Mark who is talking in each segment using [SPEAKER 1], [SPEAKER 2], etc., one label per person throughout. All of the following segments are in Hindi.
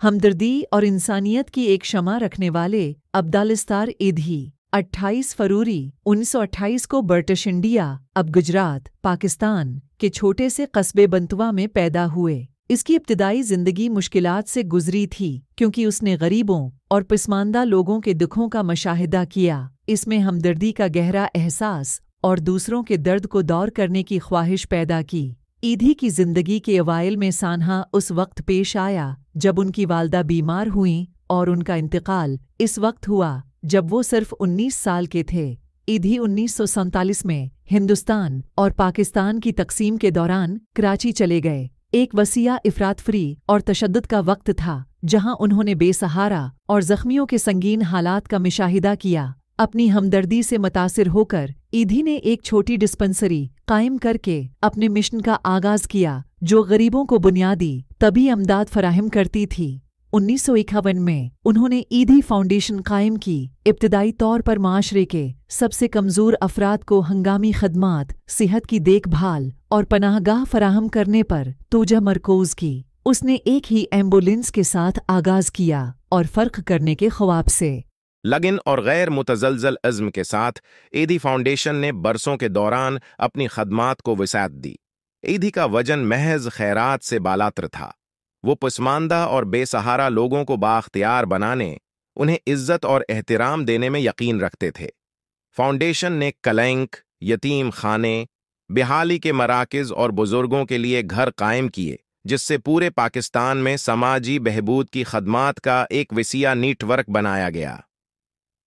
[SPEAKER 1] हमदर्दी और इंसानियत की एक क्षमा रखने वाले अब्दालिस्तार ईधी 28 फरवरी 1928 को ब्रिटिश इंडिया, अब गुजरात, पाकिस्तान के छोटे से कस्बे बंतुआ में पैदा हुए। इसकी इब्तदाई ज़िंदगी मुश्किलात से गुजरी थी, क्योंकि उसने गरीबों और पसमानदा लोगों के दुखों का मशाहिदा किया। इसमें हमदर्दी का गहरा एहसास और दूसरों के दर्द को दौर करने की ख्वाहिश पैदा की। ईधी की ज़िंदगी के अवाइल में सानहा उस वक्त पेश आया जब उनकी वालदा बीमार हुईं और उनका इंतकाल इस वक्त हुआ, जब वो सिर्फ़ 19 साल के थे। ईधी उन्नीस में हिंदुस्तान और पाकिस्तान की तकसीम के दौरान कराची चले गए। एक वसिया इफरात फ्री और तशद का वक्त था, जहाँ उन्होंने बेसहारा और जख्मियों के संगीन हालात का मुशाहिदा किया। अपनी हमदर्दी से मुतासर होकर ईधी ने एक छोटी डिस्पेंसरी कायम करके अपने मिशन का आगाज़ किया जो गरीबों को बुनियादी, तभी अमदाद फराहम करती थी। उन्नीस में उन्होंने ईदी फाउंडेशन कायम की। इब्तदाई तौर पर माशरे के सबसे कमज़ोर अफराद को हंगामी खदमात, सेहत की देखभाल और पनाहगाह फराहम करने पर तोजा मरकोज की। उसने एक ही एंबुलेंस के साथ आगाज़ किया और फ़र्क करने के ख्वाब से।
[SPEAKER 2] लगिन और गैर मुतजलजल अज़्म के साथ ईदी फाउंडेशन ने बरसों के दौरान अपनी खदमात को वसात दी। ईदी का वज़न महज खैरात से बालातर था। वो पसमानदा और बेसहारा लोगों को बाख्तियार बनाने, उन्हें इज़्ज़त और एहतराम देने में यकीन रखते थे। फाउंडेशन ने कलंक, यतीम खाने, बिहाली के मराकज़ और बुज़ुर्गों के लिए घर कायम किए, जिससे पूरे पाकिस्तान में समाजी बहबूद की खदमात का एक वसिया नीटवर्क बनाया गया।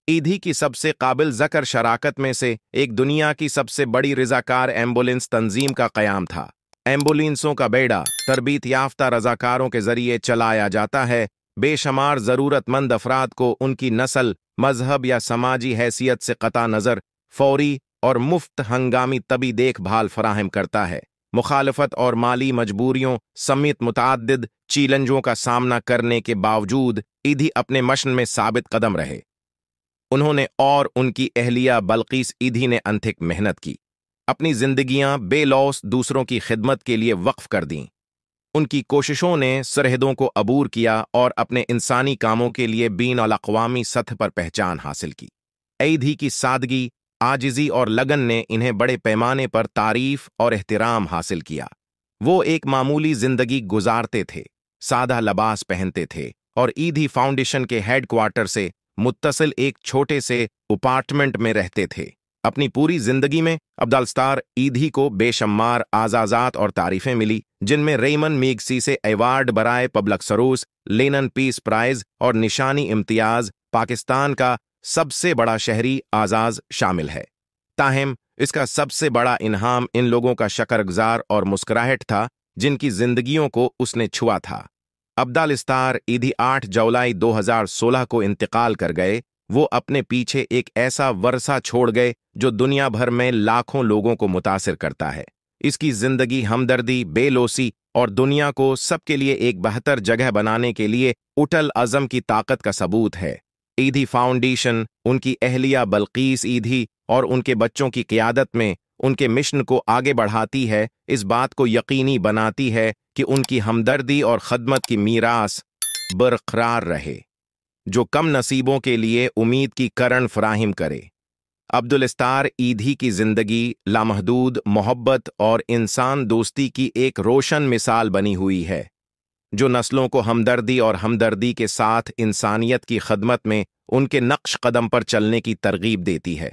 [SPEAKER 2] ईदी की सबसे काबिल जकर शराकत में से एक दुनिया की सबसे बड़ी रजाकार एंबुलेंस तंजीम का कयाम था। एम्बुलेंसों का बेड़ा तरबीत याफ्ता रजाकारों के ज़रिए चलाया जाता है, बेशुमार ज़रूरतमंद अफराद को उनकी नस्ल, मज़हब या समाजी हैसियत से कता नज़र, फौरी और मुफ़्त हंगामी तबी देखभाल फराहम करता है। मुखालफत और माली मजबूरियों, समेत मुतद चैलेंजों का सामना करने के बावजूद ईदी अपने मशन में साबित कदम रहे। उन्होंने और उनकी अहलिया बल्कीस ईदी ने अंथिक मेहनत की। अपनी जिंदगियाँ बेलौस दूसरों की खिदमत के लिए वक्फ कर दीं। उनकी कोशिशों ने सरहदों को अबूर किया और अपने इंसानी कामों के लिए बीन अवी सतह पर पहचान हासिल की। ईदी की सादगी, आजिजी और लगन ने इन्हें बड़े पैमाने पर तारीफ़ और एहतराम हासिल किया। वो एक मामूली ज़िंदगी गुजारते थे, सादा लबास पहनते थे और ईदी फाउंडेशन के हेडक्वार्टर से मुत्तसिल एक छोटे से अपार्टमेंट में रहते थे। अपनी पूरी ज़िंदगी में अब्दालस्तार ईदी को बेशम्मार आजाजात और तारीफें मिली, जिनमें रेमन मीगसी से एवार्ड बराए public service Lennon peace prize और निशानी इम्तियाज़ पाकिस्तान का सबसे बड़ा शहरी आजाज शामिल है। ताहम, इसका सबसे बड़ा इन्हाम इन लोगों का शकरगुजार और मुस्कुराहट था, जिनकी जिंदगियों को उसने छुआ था। अब्दालिस्तार ईदी 8 जुलाई 2016 को इंतकाल कर गए। वो अपने पीछे एक ऐसा वर्षा छोड़ गए, जो दुनिया भर में लाखों लोगों को मुतासर करता है। इसकी ज़िंदगी हमदर्दी, बेलोसी और दुनिया को सबके लिए एक बेहतर जगह बनाने के लिए उटल अजम की ताकत का सबूत है। ईदी फाउंडेशन, उनकी अहलिया बल्कीस ईदी और उनके बच्चों की क्यादत में उनके मिशन को आगे बढ़ाती है, इस बात को यकीनी बनाती है कि उनकी हमदर्दी और खदमत की मीरास बरकरार रहे, जो कम नसीबों के लिए उम्मीद की करण फ्राहिम करे। अब्दुलस्तार ईदी की ज़िंदगी लामहदूद, मोहब्बत और इंसान दोस्ती की एक रोशन मिसाल बनी हुई है, जो नस्लों को हमदर्दी और हमदर्दी के साथ इंसानियत की खदमत में उनके नक्श कदम पर चलने की तरगीब देती है।